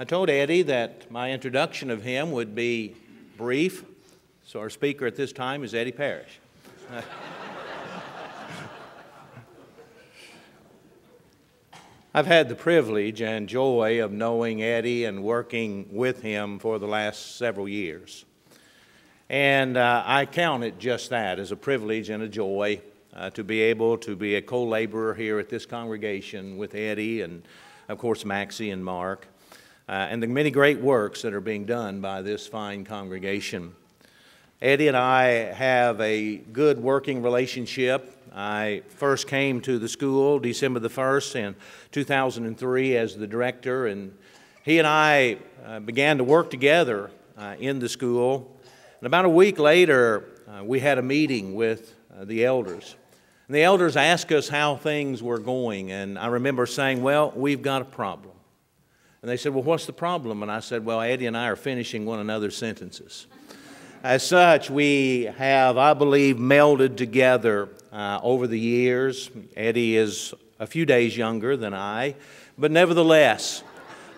I told Eddie that my introduction of him would be brief, so our speaker at this time is Eddie Parrish. I've had the privilege and joy of knowing Eddie and working with him for the last several years. And uh, I count it just that as a privilege and a joy uh, to be able to be a co laborer here at this congregation with Eddie and, of course, Maxie and Mark, and the many great works that are being done by this fine congregation. Eddie and I have a good working relationship. I first came to the school December the 1st in 2003 as the director, and he and I uh, began to work together uh, in the school. And about a week later, uh, we had a meeting with uh, the elders. And the elders asked us how things were going, and I remember saying, Well, we've got a problem. And they said, Well, what's the problem? And I said, Well, Eddie and I are finishing one another's sentences. As such, we have, I believe, melded together uh, over the years. Eddie is a few days younger than I, but nevertheless,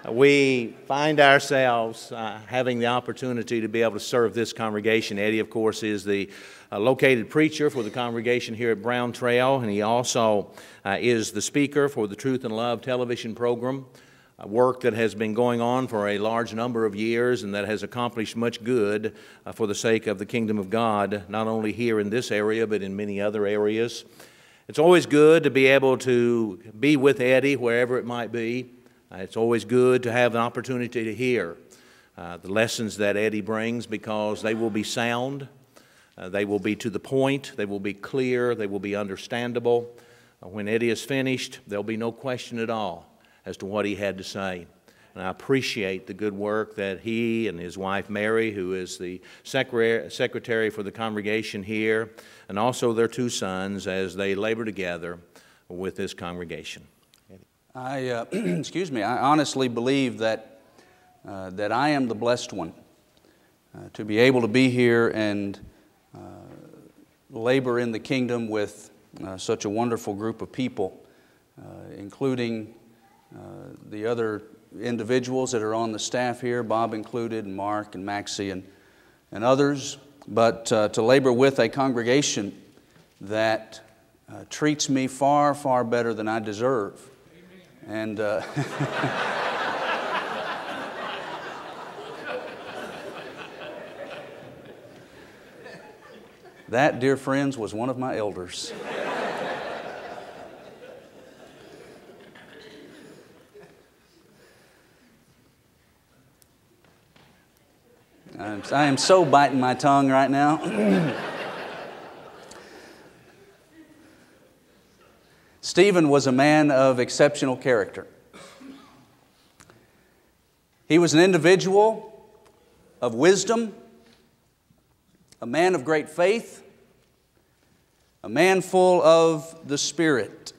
we find ourselves uh, having the opportunity to be able to serve this congregation. Eddie, of course, is the uh, located preacher for the congregation here at Brown Trail, and he also uh, is the speaker for the Truth and Love television program work that has been going on for a large number of years and that has accomplished much good uh, for the sake of the kingdom of God, not only here in this area, but in many other areas. It's always good to be able to be with Eddie wherever it might be. Uh, it's always good to have an opportunity to hear uh, the lessons that Eddie brings because they will be sound, uh, they will be to the point, they will be clear, they will be understandable. Uh, when Eddie is finished, there'll be no question at all as to what he had to say. And I appreciate the good work that he and his wife Mary, who is the secretary for the congregation here, and also their two sons as they labor together with this congregation. I, uh, excuse me, I honestly believe that, uh, that I am the blessed one uh, to be able to be here and uh, labor in the kingdom with uh, such a wonderful group of people, uh, including the other individuals that are on the staff here, Bob included, and Mark and Maxie and, and others, but uh, to labor with a congregation that uh, treats me far, far better than I deserve. Amen. And uh, that, dear friends, was one of my elders. I'm, I am so biting my tongue right now. Stephen was a man of exceptional character. He was an individual of wisdom, a man of great faith, a man full of the Spirit.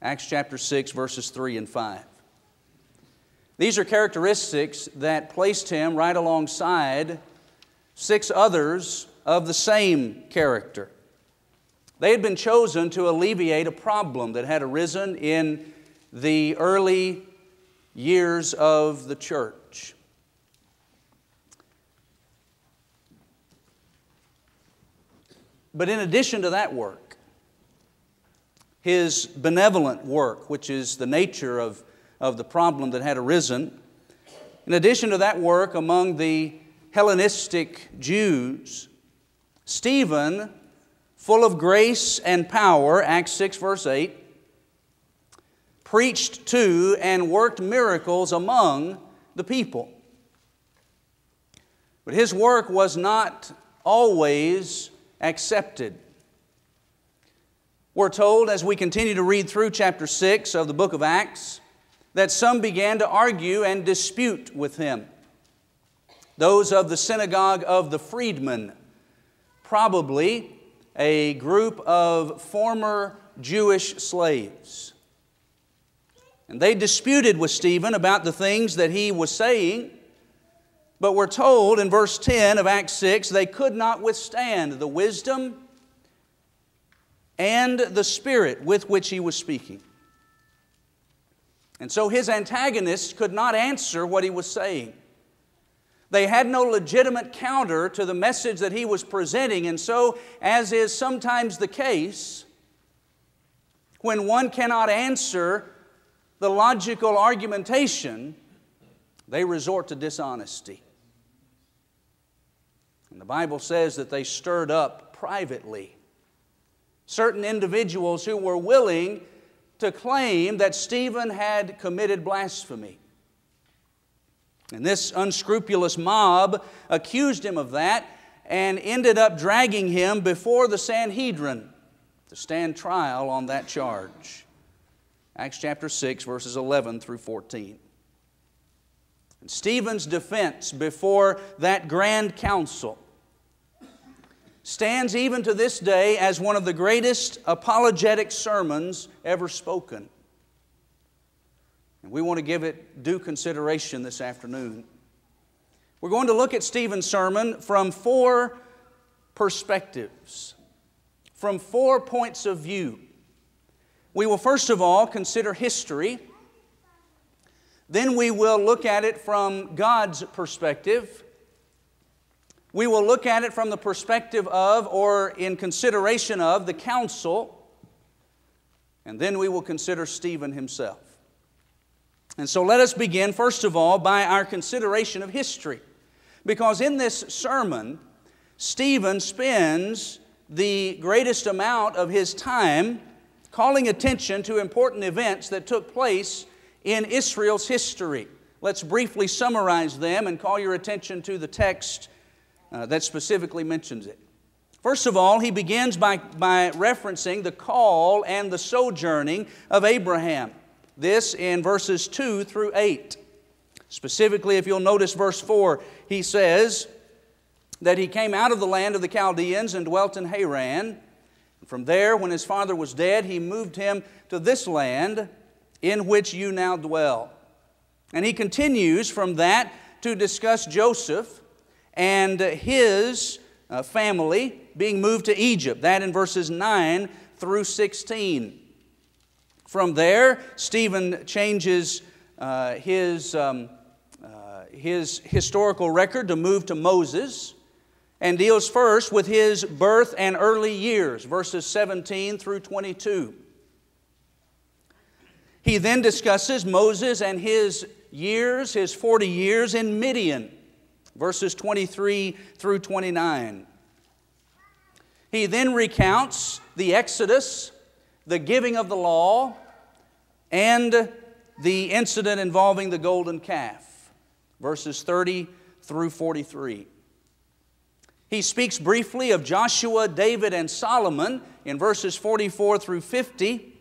Acts chapter 6, verses 3 and 5. These are characteristics that placed him right alongside six others of the same character. They had been chosen to alleviate a problem that had arisen in the early years of the church. But in addition to that work, his benevolent work, which is the nature of of the problem that had arisen. In addition to that work among the Hellenistic Jews, Stephen, full of grace and power, Acts 6, verse 8, preached to and worked miracles among the people. But his work was not always accepted. We're told as we continue to read through chapter 6 of the book of Acts that some began to argue and dispute with him. Those of the synagogue of the freedmen, probably a group of former Jewish slaves. And they disputed with Stephen about the things that he was saying, but we're told in verse 10 of Acts 6 they could not withstand the wisdom and the spirit with which he was speaking. And so his antagonists could not answer what he was saying. They had no legitimate counter to the message that he was presenting, and so, as is sometimes the case, when one cannot answer the logical argumentation, they resort to dishonesty. And the Bible says that they stirred up privately certain individuals who were willing to claim that Stephen had committed blasphemy. And this unscrupulous mob accused him of that and ended up dragging him before the Sanhedrin to stand trial on that charge. Acts chapter 6, verses 11 through 14. And Stephen's defense before that grand council stands even to this day as one of the greatest apologetic sermons ever spoken. And we want to give it due consideration this afternoon. We're going to look at Stephen's sermon from four perspectives, from four points of view. We will first of all consider history. Then we will look at it from God's perspective. We will look at it from the perspective of, or in consideration of, the council. And then we will consider Stephen himself. And so let us begin, first of all, by our consideration of history. Because in this sermon, Stephen spends the greatest amount of his time calling attention to important events that took place in Israel's history. Let's briefly summarize them and call your attention to the text uh, that specifically mentions it. First of all, he begins by, by referencing the call and the sojourning of Abraham. This in verses 2 through 8. Specifically, if you'll notice verse 4, he says that he came out of the land of the Chaldeans and dwelt in Haran. From there, when his father was dead, he moved him to this land in which you now dwell. And he continues from that to discuss Joseph and his uh, family being moved to Egypt. That in verses 9 through 16. From there, Stephen changes uh, his, um, uh, his historical record to move to Moses and deals first with his birth and early years, verses 17 through 22. He then discusses Moses and his years, his 40 years in Midian verses 23 through 29. He then recounts the Exodus, the giving of the law, and the incident involving the golden calf, verses 30 through 43. He speaks briefly of Joshua, David, and Solomon in verses 44 through 50,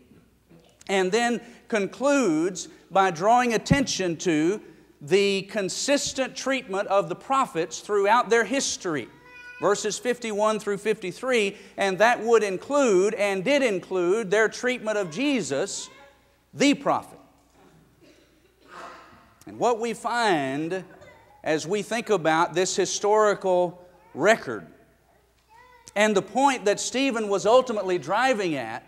and then concludes by drawing attention to the consistent treatment of the prophets throughout their history. Verses 51 through 53, and that would include and did include their treatment of Jesus, the prophet. And what we find as we think about this historical record and the point that Stephen was ultimately driving at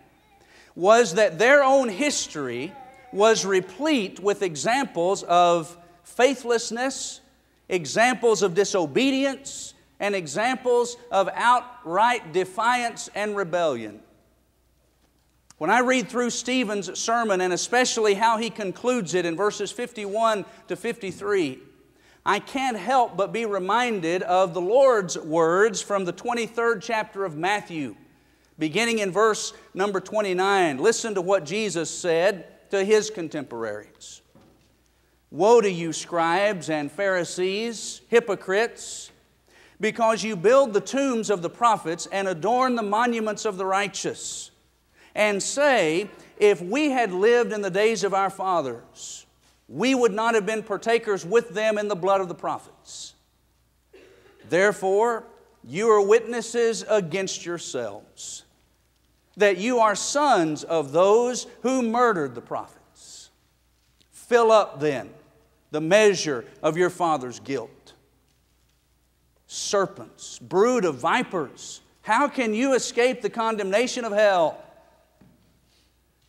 was that their own history was replete with examples of faithlessness, examples of disobedience, and examples of outright defiance and rebellion. When I read through Stephen's sermon, and especially how he concludes it in verses 51 to 53, I can't help but be reminded of the Lord's words from the 23rd chapter of Matthew, beginning in verse number 29. Listen to what Jesus said to his contemporaries. Woe to you, scribes and Pharisees, hypocrites, because you build the tombs of the prophets and adorn the monuments of the righteous, and say, If we had lived in the days of our fathers, we would not have been partakers with them in the blood of the prophets. Therefore, you are witnesses against yourselves that you are sons of those who murdered the prophets. Fill up then the measure of your father's guilt. Serpents, brood of vipers, how can you escape the condemnation of hell?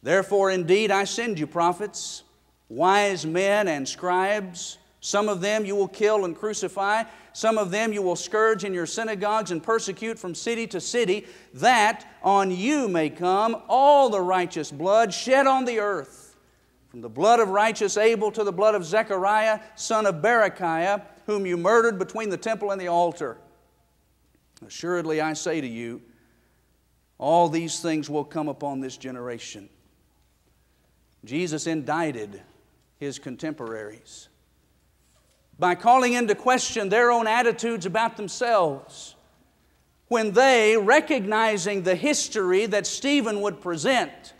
Therefore, indeed, I send you prophets wise men and scribes. Some of them you will kill and crucify. Some of them you will scourge in your synagogues and persecute from city to city, that on you may come all the righteous blood shed on the earth, from the blood of righteous Abel to the blood of Zechariah, son of Berechiah, whom you murdered between the temple and the altar. Assuredly, I say to you, all these things will come upon this generation. Jesus indicted his contemporaries by calling into question their own attitudes about themselves. When they, recognizing the history that Stephen would present,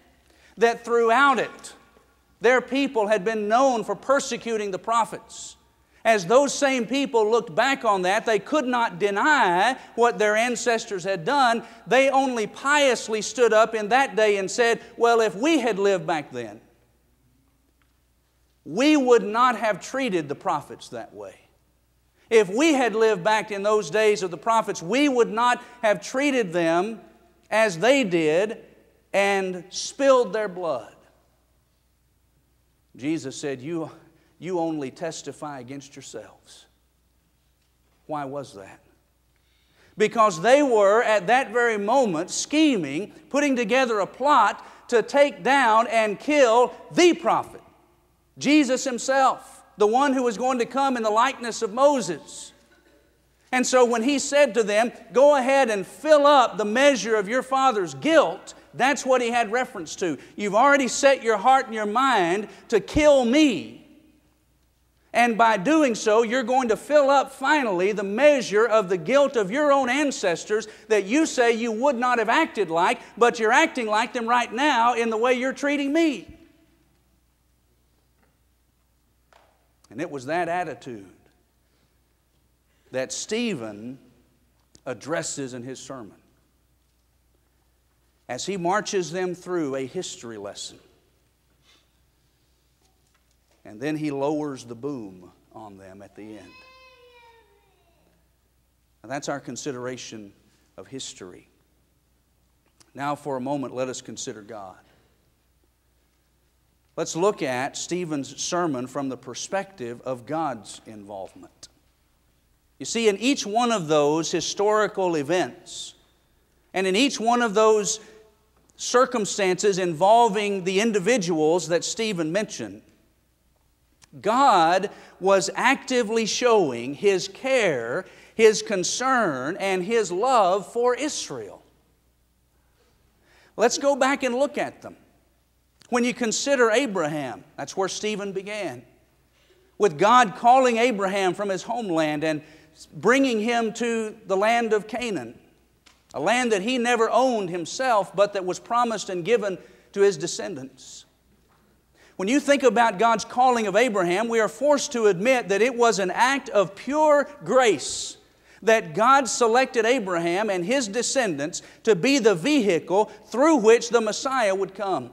that throughout it, their people had been known for persecuting the prophets. As those same people looked back on that, they could not deny what their ancestors had done. They only piously stood up in that day and said, Well, if we had lived back then, we would not have treated the prophets that way. If we had lived back in those days of the prophets, we would not have treated them as they did and spilled their blood. Jesus said, You, you only testify against yourselves. Why was that? Because they were at that very moment scheming, putting together a plot to take down and kill the prophet. Jesus himself, the one who was going to come in the likeness of Moses. And so when he said to them, Go ahead and fill up the measure of your father's guilt, that's what he had reference to. You've already set your heart and your mind to kill me. And by doing so, you're going to fill up finally the measure of the guilt of your own ancestors that you say you would not have acted like, but you're acting like them right now in the way you're treating me. And it was that attitude that Stephen addresses in his sermon as he marches them through a history lesson. And then he lowers the boom on them at the end. Now that's our consideration of history. Now, for a moment, let us consider God. Let's look at Stephen's sermon from the perspective of God's involvement. You see, in each one of those historical events, and in each one of those circumstances involving the individuals that Stephen mentioned, God was actively showing His care, His concern, and His love for Israel. Let's go back and look at them. When you consider Abraham, that's where Stephen began, with God calling Abraham from his homeland and bringing him to the land of Canaan, a land that he never owned himself, but that was promised and given to his descendants. When you think about God's calling of Abraham, we are forced to admit that it was an act of pure grace that God selected Abraham and his descendants to be the vehicle through which the Messiah would come.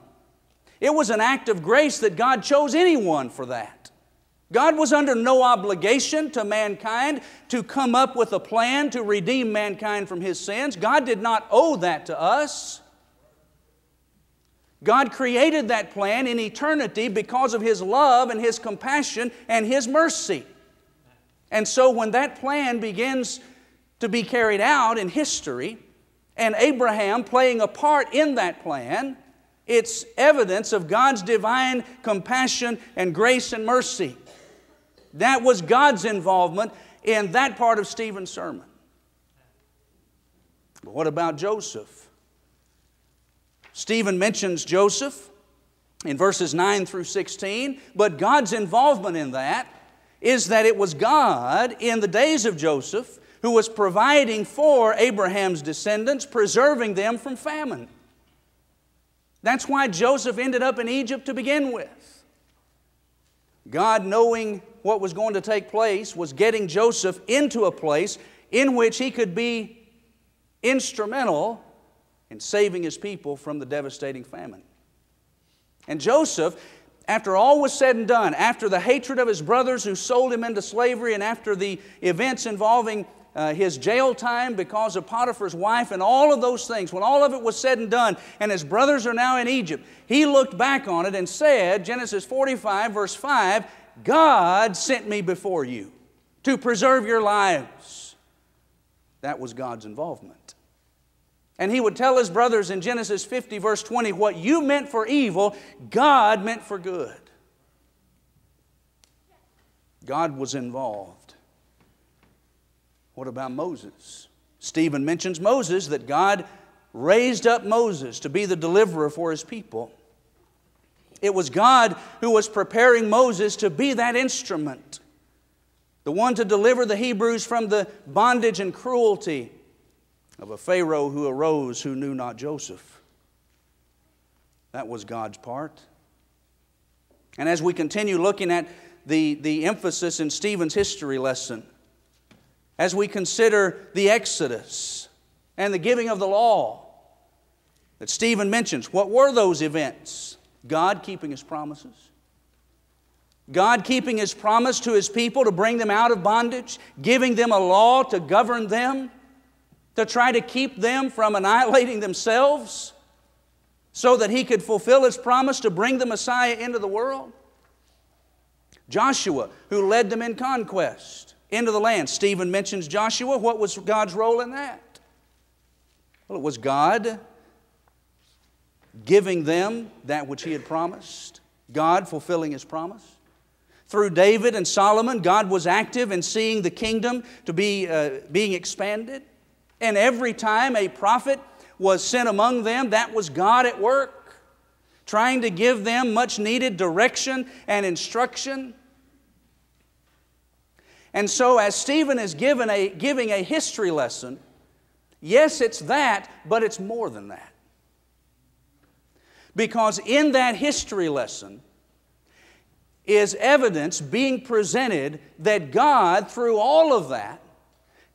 It was an act of grace that God chose anyone for that. God was under no obligation to mankind to come up with a plan to redeem mankind from his sins. God did not owe that to us. God created that plan in eternity because of His love and His compassion and His mercy. And so when that plan begins to be carried out in history, and Abraham playing a part in that plan, it's evidence of God's divine compassion and grace and mercy. That was God's involvement in that part of Stephen's sermon. But what about Joseph? Stephen mentions Joseph in verses 9 through 16, but God's involvement in that is that it was God in the days of Joseph who was providing for Abraham's descendants, preserving them from famine. That's why Joseph ended up in Egypt to begin with. God, knowing what was going to take place, was getting Joseph into a place in which he could be instrumental in saving his people from the devastating famine. And Joseph, after all was said and done, after the hatred of his brothers who sold him into slavery, and after the events involving uh, his jail time because of Potiphar's wife and all of those things, when all of it was said and done, and his brothers are now in Egypt, he looked back on it and said, Genesis 45, verse 5, God sent me before you to preserve your lives. That was God's involvement. And he would tell his brothers in Genesis 50, verse 20, what you meant for evil, God meant for good. God was involved. What about Moses? Stephen mentions Moses, that God raised up Moses to be the deliverer for his people. It was God who was preparing Moses to be that instrument, the one to deliver the Hebrews from the bondage and cruelty of a Pharaoh who arose who knew not Joseph. That was God's part. And as we continue looking at the, the emphasis in Stephen's history lesson, as we consider the Exodus and the giving of the law that Stephen mentions, what were those events? God keeping his promises. God keeping his promise to his people to bring them out of bondage, giving them a law to govern them, to try to keep them from annihilating themselves, so that he could fulfill his promise to bring the Messiah into the world. Joshua, who led them in conquest into the land. Stephen mentions Joshua. What was God's role in that? Well, it was God giving them that which He had promised, God fulfilling His promise. Through David and Solomon, God was active in seeing the kingdom to be uh, being expanded. And every time a prophet was sent among them, that was God at work, trying to give them much needed direction and instruction. And so, as Stephen is given a, giving a history lesson, yes, it's that, but it's more than that. Because in that history lesson is evidence being presented that God, through all of that,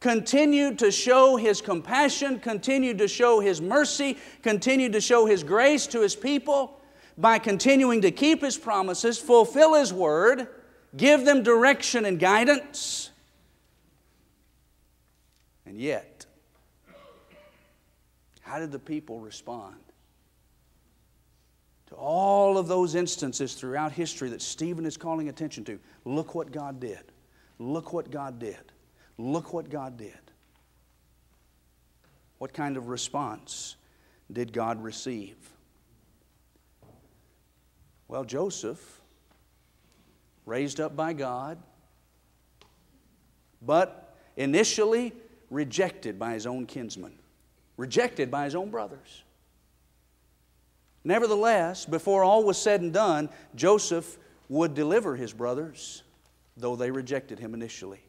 continued to show His compassion, continued to show His mercy, continued to show His grace to His people by continuing to keep His promises, fulfill His word, give them direction and guidance. And yet, how did the people respond? to all of those instances throughout history that Stephen is calling attention to. Look what God did. Look what God did. Look what God did. What kind of response did God receive? Well, Joseph, raised up by God, but initially rejected by his own kinsmen, rejected by his own brothers. Nevertheless, before all was said and done, Joseph would deliver his brothers, though they rejected him initially.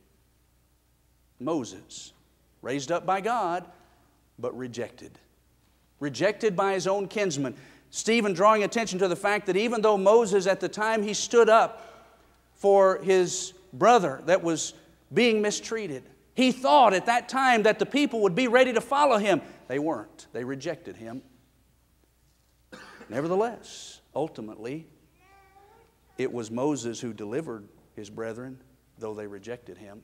Moses, raised up by God, but rejected. Rejected by his own kinsmen. Stephen drawing attention to the fact that even though Moses at the time he stood up for his brother that was being mistreated, he thought at that time that the people would be ready to follow him. They weren't, they rejected him. Nevertheless, ultimately, it was Moses who delivered his brethren, though they rejected him.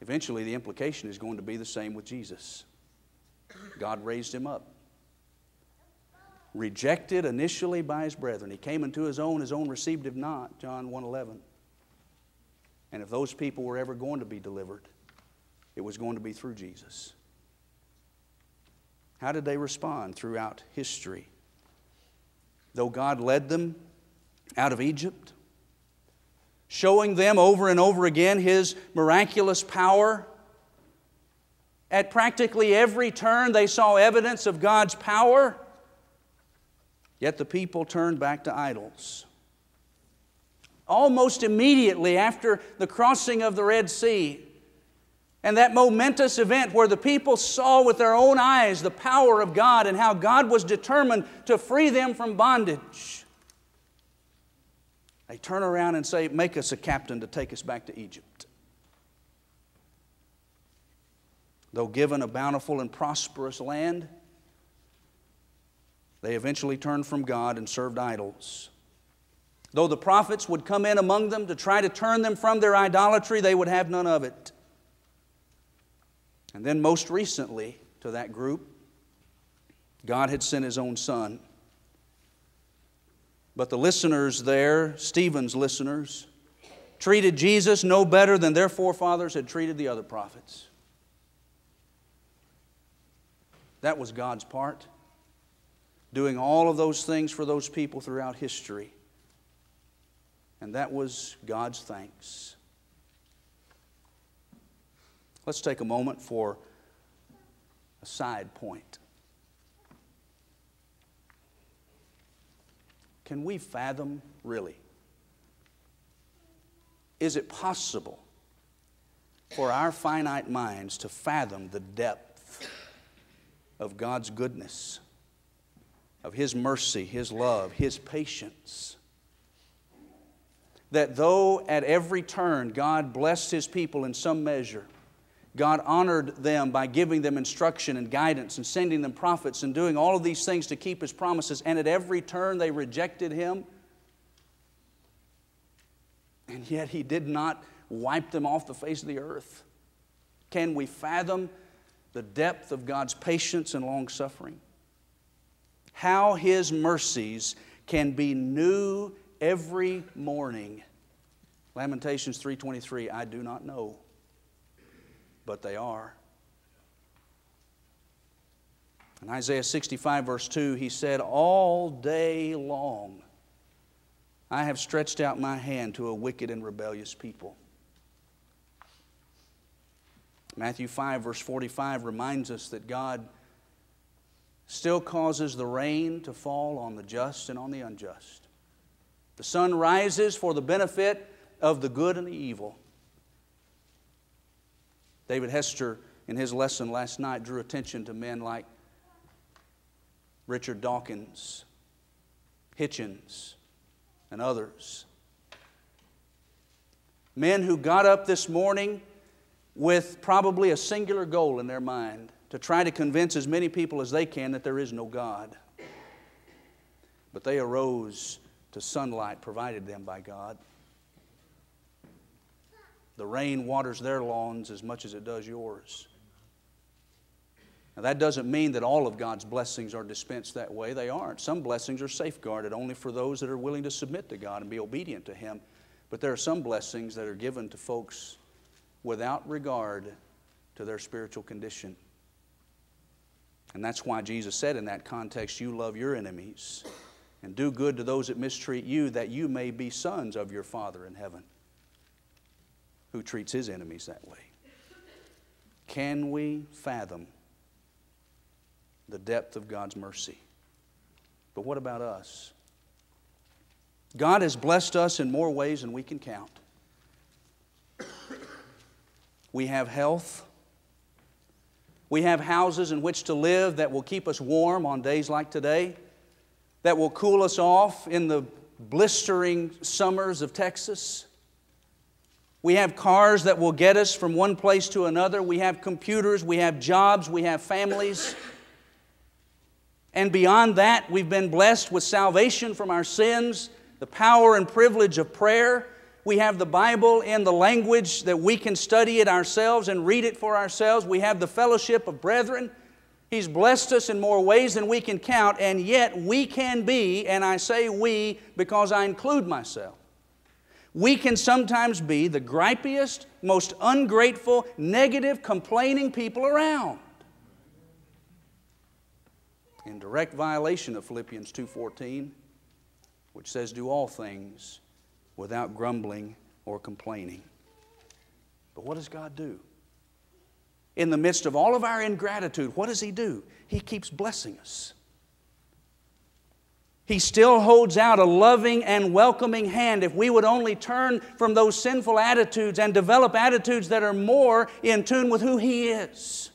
Eventually, the implication is going to be the same with Jesus. God raised him up. Rejected initially by his brethren. He came into his own, his own received him not, John 1:11. And if those people were ever going to be delivered, it was going to be through Jesus. How did they respond throughout history? Though God led them out of Egypt, showing them over and over again His miraculous power, at practically every turn they saw evidence of God's power, yet the people turned back to idols. Almost immediately after the crossing of the Red Sea, and that momentous event where the people saw with their own eyes the power of God and how God was determined to free them from bondage. They turn around and say, Make us a captain to take us back to Egypt. Though given a bountiful and prosperous land, they eventually turned from God and served idols. Though the prophets would come in among them to try to turn them from their idolatry, they would have none of it. And then, most recently, to that group, God had sent His own Son. But the listeners there, Stephen's listeners, treated Jesus no better than their forefathers had treated the other prophets. That was God's part, doing all of those things for those people throughout history. And that was God's thanks. Let's take a moment for a side point. Can we fathom, really? Is it possible for our finite minds to fathom the depth of God's goodness, of His mercy, His love, His patience? That though at every turn God blessed His people in some measure, God honored them by giving them instruction and guidance and sending them prophets and doing all of these things to keep His promises, and at every turn they rejected Him. And yet He did not wipe them off the face of the earth. Can we fathom the depth of God's patience and long suffering? How His mercies can be new every morning. Lamentations 3:23 I do not know but they are. In Isaiah 65, verse 2, he said, All day long I have stretched out my hand to a wicked and rebellious people. Matthew 5, verse 45 reminds us that God still causes the rain to fall on the just and on the unjust. The sun rises for the benefit of the good and the evil. David Hester, in his lesson last night, drew attention to men like Richard Dawkins, Hitchens, and others. Men who got up this morning with probably a singular goal in their mind to try to convince as many people as they can that there is no God. But they arose to sunlight provided them by God. The rain waters their lawns as much as it does yours. Now, that doesn't mean that all of God's blessings are dispensed that way. They aren't. Some blessings are safeguarded only for those that are willing to submit to God and be obedient to Him. But there are some blessings that are given to folks without regard to their spiritual condition. And that's why Jesus said in that context, You love your enemies and do good to those that mistreat you, that you may be sons of your Father in heaven who treats his enemies that way. Can we fathom the depth of God's mercy? But what about us? God has blessed us in more ways than we can count. We have health. We have houses in which to live that will keep us warm on days like today, that will cool us off in the blistering summers of Texas. We have cars that will get us from one place to another. We have computers, we have jobs, we have families. And beyond that, we've been blessed with salvation from our sins, the power and privilege of prayer. We have the Bible in the language that we can study it ourselves and read it for ourselves. We have the fellowship of brethren. He's blessed us in more ways than we can count, and yet we can be, and I say we because I include myself, we can sometimes be the gripiest, most ungrateful, negative, complaining people around. In direct violation of Philippians 2:14, which says do all things without grumbling or complaining. But what does God do? In the midst of all of our ingratitude, what does He do? He keeps blessing us. He still holds out a loving and welcoming hand if we would only turn from those sinful attitudes and develop attitudes that are more in tune with who He is.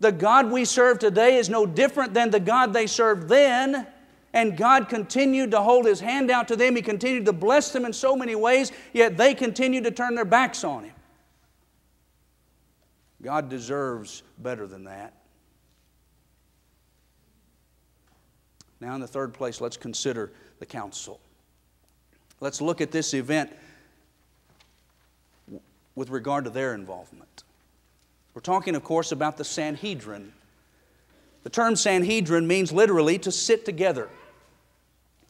The God we serve today is no different than the God they served then. And God continued to hold His hand out to them. He continued to bless them in so many ways, yet they continued to turn their backs on Him. God deserves better than that. Now, in the third place, let's consider the council. Let's look at this event with regard to their involvement. We're talking, of course, about the Sanhedrin. The term Sanhedrin means literally to sit together.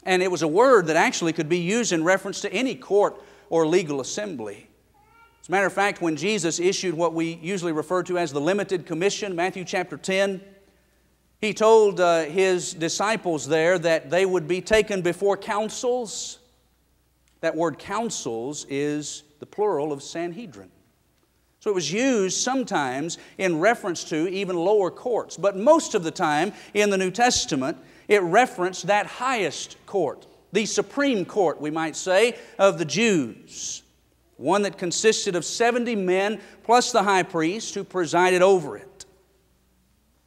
And it was a word that actually could be used in reference to any court or legal assembly. As a matter of fact, when Jesus issued what we usually refer to as the limited commission, Matthew chapter 10, he told uh, his disciples there that they would be taken before councils. That word councils is the plural of Sanhedrin. So it was used sometimes in reference to even lower courts, but most of the time in the New Testament, it referenced that highest court, the supreme court, we might say, of the Jews. One that consisted of 70 men plus the high priest who presided over it.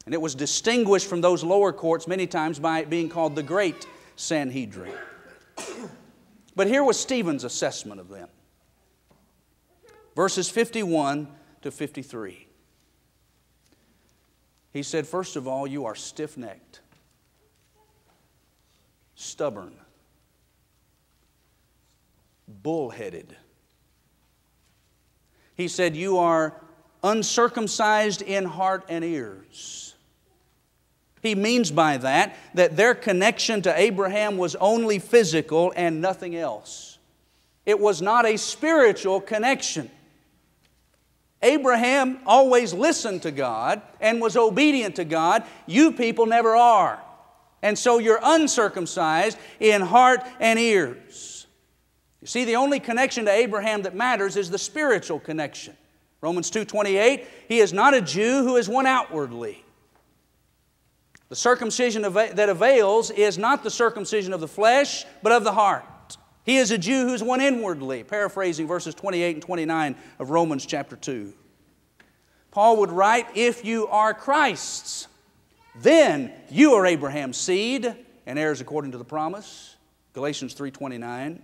And it was distinguished from those lower courts many times by it being called the Great Sanhedrin. But here was Stephen's assessment of them verses 51 to 53. He said, First of all, you are stiff necked, stubborn, bullheaded. He said, You are uncircumcised in heart and ears. He means by that that their connection to Abraham was only physical and nothing else. It was not a spiritual connection. Abraham always listened to God and was obedient to God. You people never are. And so you're uncircumcised in heart and ears. You see, the only connection to Abraham that matters is the spiritual connection. Romans 2:28, he is not a Jew who is one outwardly. The circumcision that avails is not the circumcision of the flesh, but of the heart. He is a Jew who's one inwardly, paraphrasing verses 28 and 29 of Romans chapter 2. Paul would write, If you are Christ's, then you are Abraham's seed and heirs according to the promise. Galatians 3:29.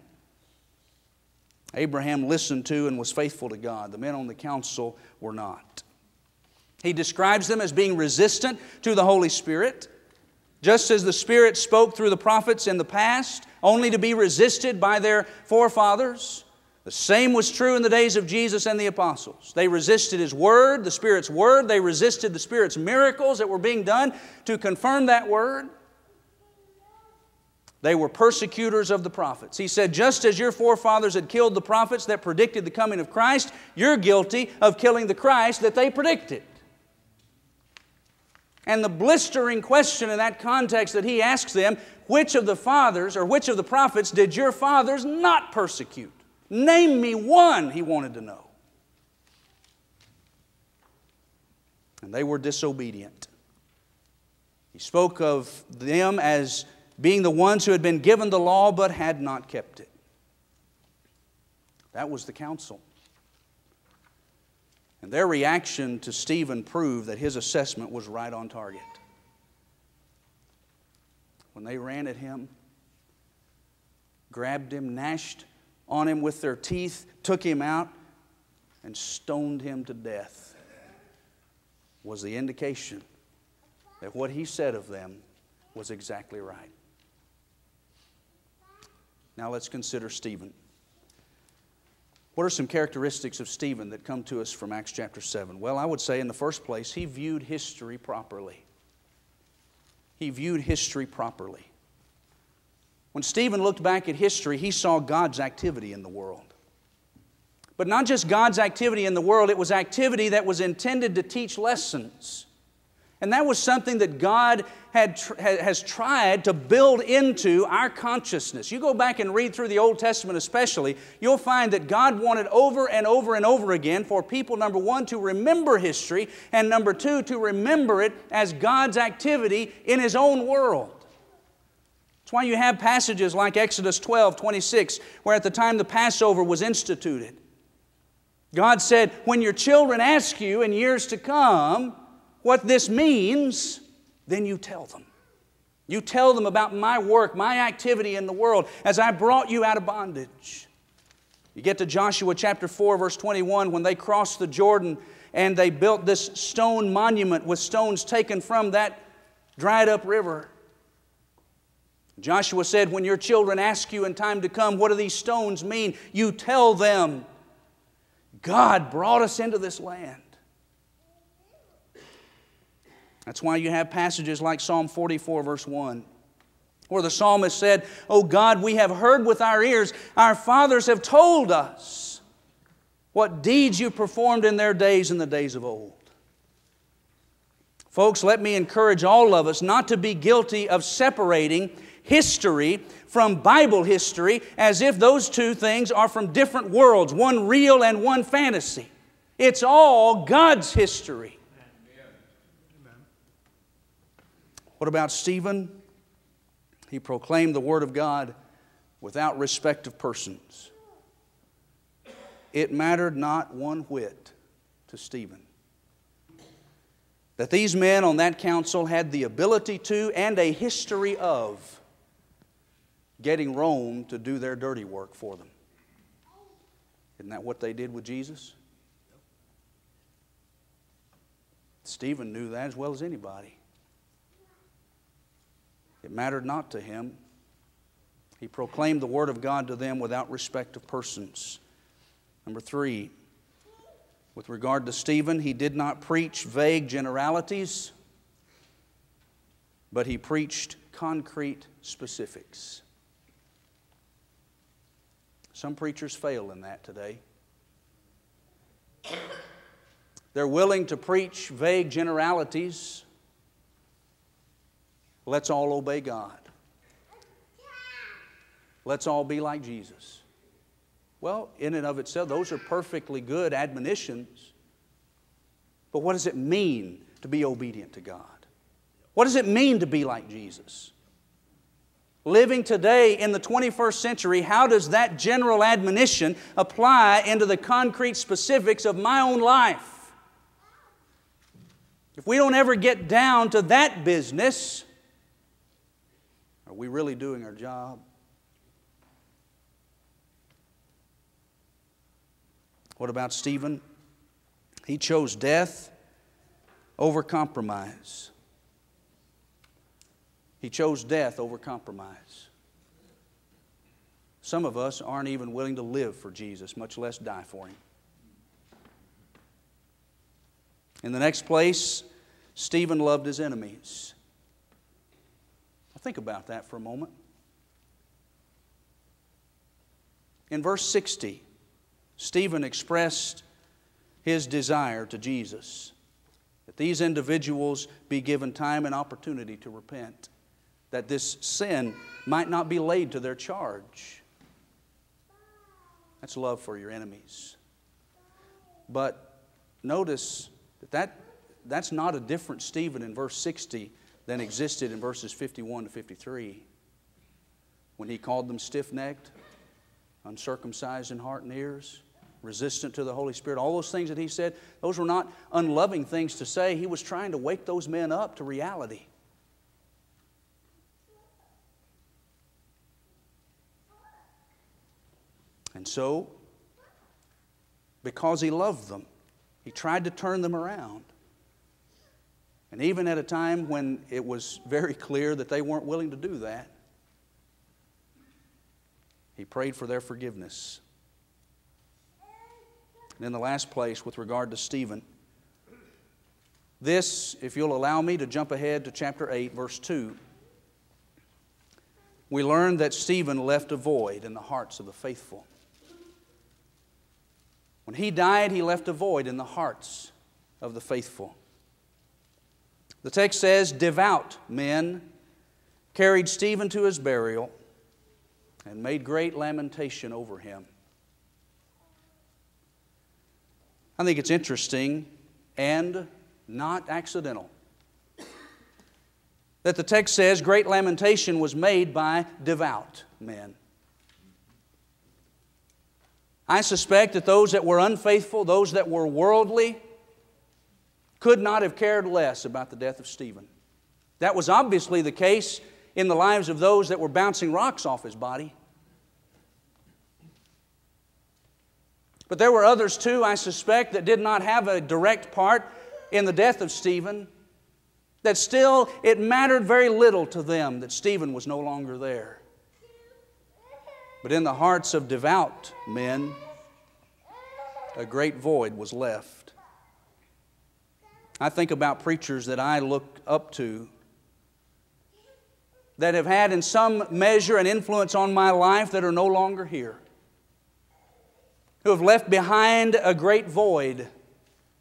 Abraham listened to and was faithful to God. The men on the council were not. He describes them as being resistant to the Holy Spirit. Just as the Spirit spoke through the prophets in the past, only to be resisted by their forefathers, the same was true in the days of Jesus and the apostles. They resisted His Word, the Spirit's Word. They resisted the Spirit's miracles that were being done to confirm that Word. They were persecutors of the prophets. He said, Just as your forefathers had killed the prophets that predicted the coming of Christ, you're guilty of killing the Christ that they predicted. And the blistering question in that context that he asks them which of the fathers or which of the prophets did your fathers not persecute? Name me one, he wanted to know. And they were disobedient. He spoke of them as being the ones who had been given the law but had not kept it. That was the council. And their reaction to Stephen proved that his assessment was right on target. When they ran at him, grabbed him, gnashed on him with their teeth, took him out, and stoned him to death, was the indication that what he said of them was exactly right. Now let's consider Stephen. What are some characteristics of Stephen that come to us from Acts chapter 7? Well, I would say, in the first place, he viewed history properly. He viewed history properly. When Stephen looked back at history, he saw God's activity in the world. But not just God's activity in the world, it was activity that was intended to teach lessons. And that was something that God had, has tried to build into our consciousness. You go back and read through the Old Testament, especially, you'll find that God wanted over and over and over again for people, number one, to remember history, and number two, to remember it as God's activity in His own world. That's why you have passages like Exodus 12, 26, where at the time the Passover was instituted, God said, When your children ask you in years to come, what this means, then you tell them. You tell them about my work, my activity in the world as I brought you out of bondage. You get to Joshua chapter 4, verse 21, when they crossed the Jordan and they built this stone monument with stones taken from that dried up river. Joshua said, When your children ask you in time to come, What do these stones mean? You tell them, God brought us into this land. That's why you have passages like Psalm 44, verse 1, where the psalmist said, Oh God, we have heard with our ears, our fathers have told us what deeds you performed in their days in the days of old. Folks, let me encourage all of us not to be guilty of separating history from Bible history as if those two things are from different worlds, one real and one fantasy. It's all God's history. What about Stephen? He proclaimed the Word of God without respect of persons. It mattered not one whit to Stephen that these men on that council had the ability to and a history of getting Rome to do their dirty work for them. Isn't that what they did with Jesus? Stephen knew that as well as anybody. It mattered not to him. He proclaimed the Word of God to them without respect of persons. Number three, with regard to Stephen, he did not preach vague generalities, but he preached concrete specifics. Some preachers fail in that today. They're willing to preach vague generalities. Let's all obey God. Let's all be like Jesus. Well, in and of itself, those are perfectly good admonitions. But what does it mean to be obedient to God? What does it mean to be like Jesus? Living today in the 21st century, how does that general admonition apply into the concrete specifics of my own life? If we don't ever get down to that business, are we really doing our job? What about Stephen? He chose death over compromise. He chose death over compromise. Some of us aren't even willing to live for Jesus, much less die for Him. In the next place, Stephen loved his enemies. Think about that for a moment. In verse 60, Stephen expressed his desire to Jesus that these individuals be given time and opportunity to repent that this sin might not be laid to their charge. That's love for your enemies. But notice that, that that's not a different Stephen in verse 60 than existed in verses 51 to 53 when he called them stiff necked, uncircumcised in heart and ears, resistant to the Holy Spirit. All those things that he said, those were not unloving things to say. He was trying to wake those men up to reality. And so, because he loved them, he tried to turn them around. And even at a time when it was very clear that they weren't willing to do that, he prayed for their forgiveness. And in the last place, with regard to Stephen, this, if you'll allow me to jump ahead to chapter 8, verse 2, we learn that Stephen left a void in the hearts of the faithful. When he died, he left a void in the hearts of the faithful. The text says, Devout men carried Stephen to his burial and made great lamentation over him. I think it's interesting and not accidental that the text says great lamentation was made by devout men. I suspect that those that were unfaithful, those that were worldly, could not have cared less about the death of Stephen. That was obviously the case in the lives of those that were bouncing rocks off his body. But there were others too, I suspect, that did not have a direct part in the death of Stephen, That still it mattered very little to them that Stephen was no longer there. But in the hearts of devout men, a great void was left. I think about preachers that I look up to that have had, in some measure, an influence on my life that are no longer here, who have left behind a great void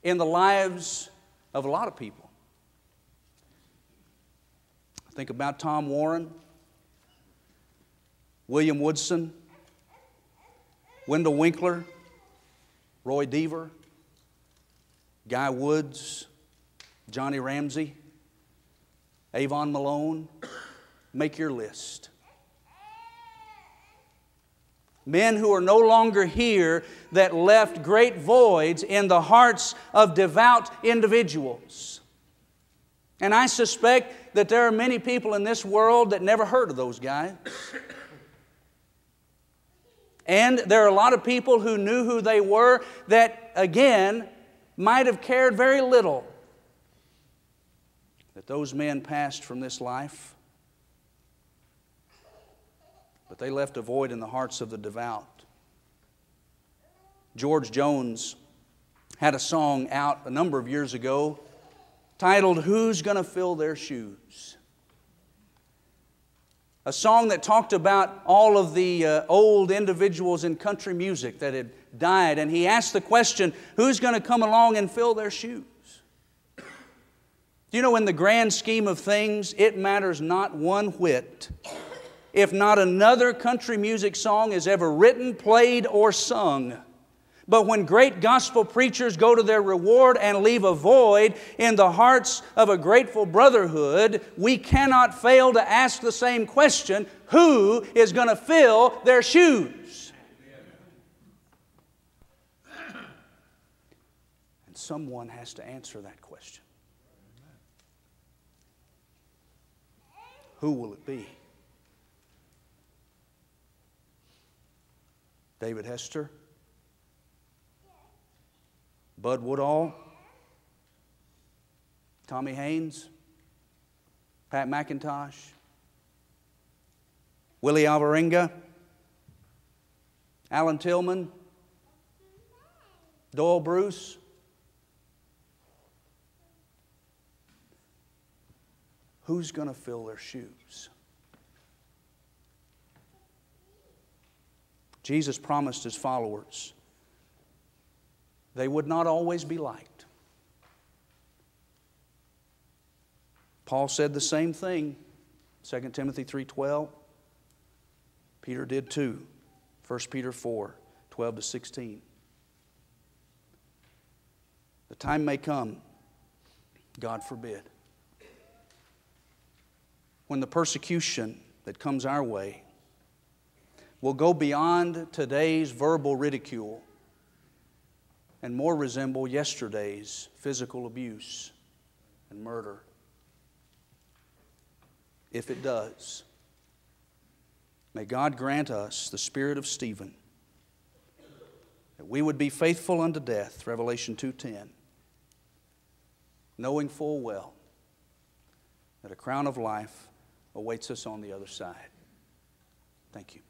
in the lives of a lot of people. I think about Tom Warren, William Woodson, Wendell Winkler, Roy Deaver, Guy Woods, Johnny Ramsey, Avon Malone. Make your list. Men who are no longer here that left great voids in the hearts of devout individuals. And I suspect that there are many people in this world that never heard of those guys. And there are a lot of people who knew who they were that, again, might have cared very little that those men passed from this life. But they left a void in the hearts of the devout. George Jones had a song out a number of years ago titled Who's Gonna Fill Their Shoes? A song that talked about all of the uh, old individuals in country music that had died, and he asked the question Who's gonna come along and fill their shoes? You know, in the grand scheme of things, it matters not one whit if not another country music song is ever written, played, or sung. But when great gospel preachers go to their reward and leave a void in the hearts of a grateful brotherhood, we cannot fail to ask the same question who is going to fill their shoes? And someone has to answer that question. Who will it be? David Hester? Bud Woodall, Tommy Haynes, Pat McIntosh, Willie Alvarenga, Alan Tillman, Doyle Bruce. Who's going to fill their shoes? Jesus promised his followers they would not always be liked. Paul said the same thing, 2 Timothy 3:12. Peter did too. 1 Peter 4, 12 to 16. The time may come, God forbid, when the persecution that comes our way will go beyond today's verbal ridicule and more resemble yesterday's physical abuse and murder. If it does, may God grant us the spirit of Stephen that we would be faithful unto death revelation 2:10 knowing full well that a crown of life awaits us on the other side. Thank you